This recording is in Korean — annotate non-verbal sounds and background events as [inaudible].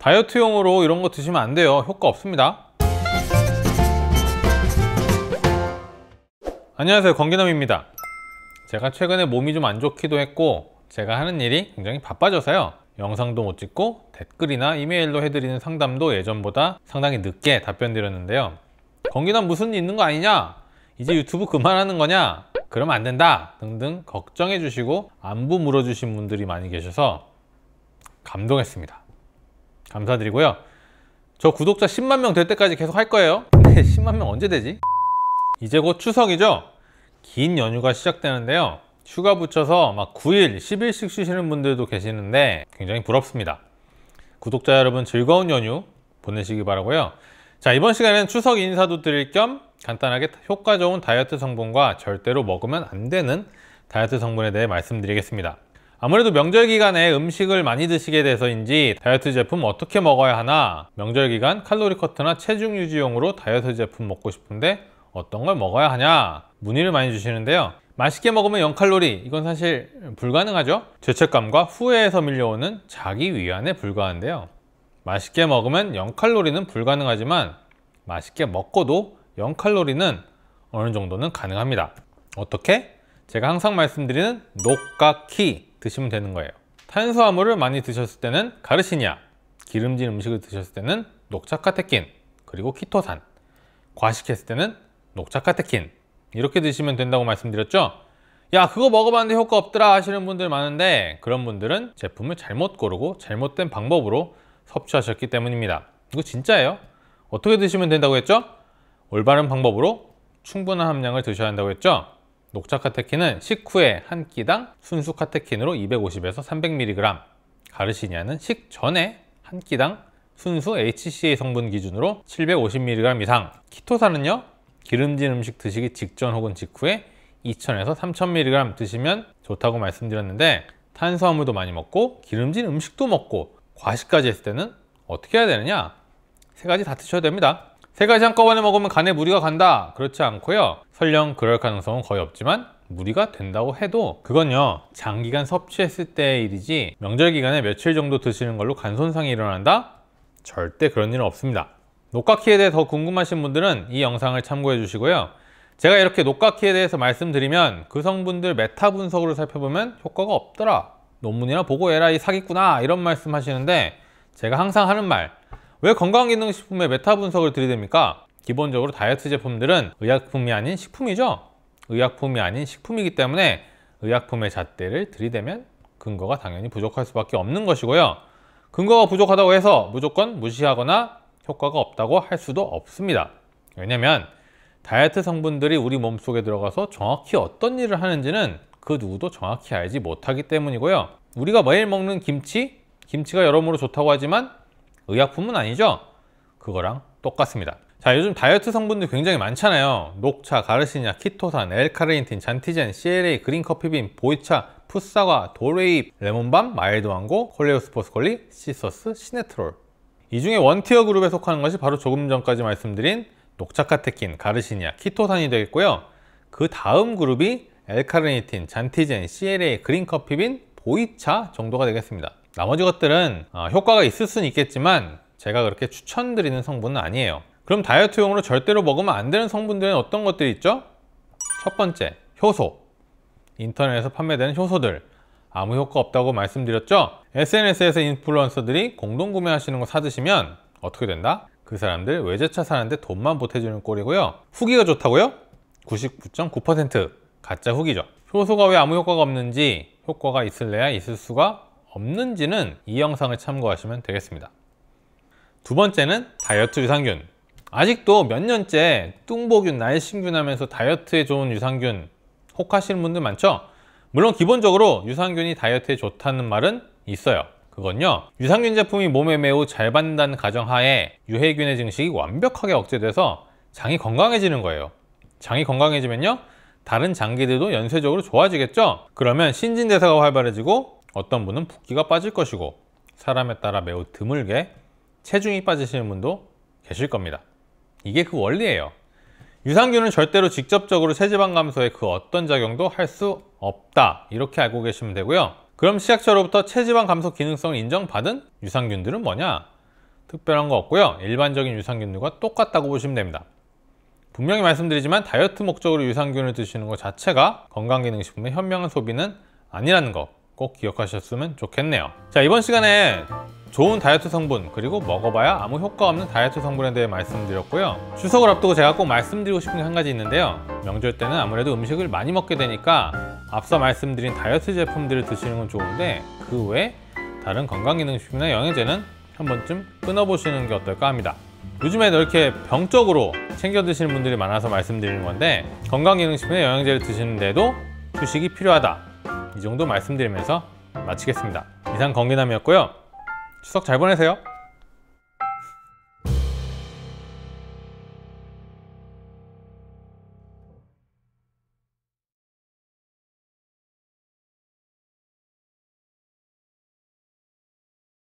다이어트용으로 이런 거 드시면 안 돼요. 효과 없습니다. 안녕하세요. 권기남입니다. 제가 최근에 몸이 좀 안 좋기도 했고 제가 하는 일이 굉장히 바빠져서요. 영상도 못 찍고 댓글이나 이메일로 해드리는 상담도 예전보다 상당히 늦게 답변 드렸는데요. 권기남 무슨 일 있는 거 아니냐? 이제 유튜브 그만하는 거냐? 그러면 안 된다. 등등 걱정해 주시고 안부 물어 주신 분들이 많이 계셔서 감동했습니다 감사드리고요. 저 구독자 10만 명 될 때까지 계속 할 거예요. 근데 [laughs] 10만 명 언제 되지? 이제 곧 추석이죠? 긴 연휴가 시작되는데요. 휴가 붙여서 막 9일, 10일씩 쉬시는 분들도 계시는데 굉장히 부럽습니다. 구독자 여러분 즐거운 연휴 보내시기 바라고요. 자 이번 시간에는 추석 인사도 드릴 겸 간단하게 효과 좋은 다이어트 성분과 절대로 먹으면 안 되는 다이어트 성분에 대해 말씀드리겠습니다 아무래도 명절 기간에 음식을 많이 드시게 돼서인지 다이어트 제품 어떻게 먹어야 하나? 명절 기간 칼로리 커트나 체중 유지용으로 다이어트 제품 먹고 싶은데 어떤 걸 먹어야 하냐? 문의를 많이 주시는데요. 맛있게 먹으면 0칼로리. 이건 사실 불가능하죠? 죄책감과 후회에서 밀려오는 자기 위안에 불과한데요. 맛있게 먹으면 0칼로리는 불가능하지만 맛있게 먹고도 0칼로리는 어느 정도는 가능합니다. 어떻게? 제가 항상 말씀드리는 녹각키 드시면 되는 거예요. 탄수화물을 많이 드셨을 때는 가르시니아 기름진 음식을 드셨을 때는 녹차카테킨 그리고 키토산 과식했을 때는 녹차카테킨 이렇게 드시면 된다고 말씀드렸죠? 야 그거 먹어봤는데 효과 없더라 하시는 분들 많은데 그런 분들은 제품을 잘못 고르고 잘못된 방법으로 섭취하셨기 때문입니다. 이거 진짜예요? 어떻게 드시면 된다고 했죠? 올바른 방법으로 충분한 함량을 드셔야 한다고 했죠 녹차 카테킨은 식후에 한 끼당 순수 카테킨으로 250에서 300mg 가르시니아는 식 전에 한 끼당 순수 HCA 성분 기준으로 750mg 이상. 키토산은요 기름진 음식 드시기 직전 혹은 직후에 2000에서 3000mg 드시면 좋다고 말씀드렸는데 탄수화물도 많이 먹고 기름진 음식도 먹고 과식까지 했을 때는 어떻게 해야 되느냐? 세 가지 다 드셔야 됩니다 세 가지 한꺼번에 먹으면 간에 무리가 간다. 그렇지 않고요. 설령 그럴 가능성은 거의 없지만 무리가 된다고 해도 그건요 장기간 섭취했을 때의 일이지 명절 기간에 며칠 정도 드시는 걸로 간 손상이 일어난다? 절대 그런 일은 없습니다. 녹각키에 대해 더 궁금하신 분들은 이 영상을 참고해 주시고요. 제가 이렇게 녹각키에 대해서 말씀드리면 그 성분들 메타 분석으로 살펴보면 효과가 없더라. 논문이나 보고 해라 이 사기꾼아 이런 말씀 하시는데 제가 항상 하는 말 왜 건강기능식품의 메타 분석을 들이댑니까? 기본적으로 다이어트 제품들은 의약품이 아닌 식품이죠. 의약품이 아닌 식품이기 때문에 의약품의 잣대를 들이대면 근거가 당연히 부족할 수밖에 없는 것이고요. 근거가 부족하다고 해서 무조건 무시하거나 효과가 없다고 할 수도 없습니다. 왜냐면 다이어트 성분들이 우리 몸속에 들어가서 정확히 어떤 일을 하는지는 그 누구도 정확히 알지 못하기 때문이고요. 우리가 매일 먹는 김치? 김치가 여러모로 좋다고 하지만 의약품은 아니죠? 그거랑 똑같습니다. 자 요즘 다이어트 성분들 굉장히 많잖아요. 녹차, 가르시니아, 키토산, 엘카르니틴, 잔티젠, CLA, 그린커피빈, 보이차, 풋사과, 도레잎, 레몬밤, 마일드망고, 콜레오스포스콜리, 시서스, 시네트롤. 이 중에 원티어 그룹에 속하는 것이 바로 조금 전까지 말씀드린 녹차카테킨, 가르시니아, 키토산이 되겠고요. 그 다음 그룹이 엘카르니틴, 잔티젠, CLA, 그린커피빈, 보이차 정도가 되겠습니다 나머지 것들은 어, 효과가 있을 수는 있겠지만 제가 그렇게 추천드리는 성분은 아니에요 그럼 다이어트용으로 절대로 먹으면 안 되는 성분들은 어떤 것들이 있죠? 첫 번째, 효소 인터넷에서 판매되는 효소들 아무 효과 없다고 말씀드렸죠? SNS에서 인플루언서들이 공동 구매하시는 거 사드시면 어떻게 된다? 그 사람들 외제차 사는데 돈만 보태주는 꼴이고요 후기가 좋다고요? 99.9% 가짜 후기죠 효소가 왜 아무 효과가 없는지 효과가 있을래야 있을 수가 없는지는 이 영상을 참고하시면 되겠습니다. 두 번째는 다이어트 유산균. 아직도 몇 년째 뚱보균, 날씬균 하면서 다이어트에 좋은 유산균 혹하시는 분들 많죠? 물론 기본적으로 유산균이 다이어트에 좋다는 말은 있어요. 그건요 유산균 제품이 몸에 매우 잘 받는다는 가정하에 유해균의 증식이 완벽하게 억제돼서 장이 건강해지는 거예요. 장이 건강해지면요 다른 장기들도 연쇄적으로 좋아지겠죠? 그러면 신진대사가 활발해지고 어떤 분은 붓기가 빠질 것이고 사람에 따라 매우 드물게 체중이 빠지시는 분도 계실 겁니다. 이게 그 원리예요. 유산균은 절대로 직접적으로 체지방 감소에 그 어떤 작용도 할 수 없다. 이렇게 알고 계시면 되고요. 그럼 시작처로부터 체지방 감소 기능성을 인정받은 유산균들은 뭐냐? 특별한 거 없고요. 일반적인 유산균들과 똑같다고 보시면 됩니다. 분명히 말씀드리지만 다이어트 목적으로 유산균을 드시는 것 자체가 건강기능식품의 현명한 소비는 아니라는 거 꼭 기억하셨으면 좋겠네요. 자 이번 시간에 좋은 다이어트 성분 그리고 먹어봐야 아무 효과 없는 다이어트 성분에 대해 말씀드렸고요. 추석을 앞두고 제가 꼭 말씀드리고 싶은 게 한 가지 있는데요. 명절 때는 아무래도 음식을 많이 먹게 되니까 앞서 말씀드린 다이어트 제품들을 드시는 건 좋은데 그 외 다른 건강기능식품이나 영양제는 한 번쯤 끊어보시는 게 어떨까 합니다. 요즘에 이렇게 병적으로 챙겨 드시는 분들이 많아서 말씀드리는 건데 건강기능식품의 영양제를 드시는데도 휴식이 필요하다. 이 정도 말씀드리면서 마치겠습니다. 이상 건기남이었고요. 추석 잘 보내세요.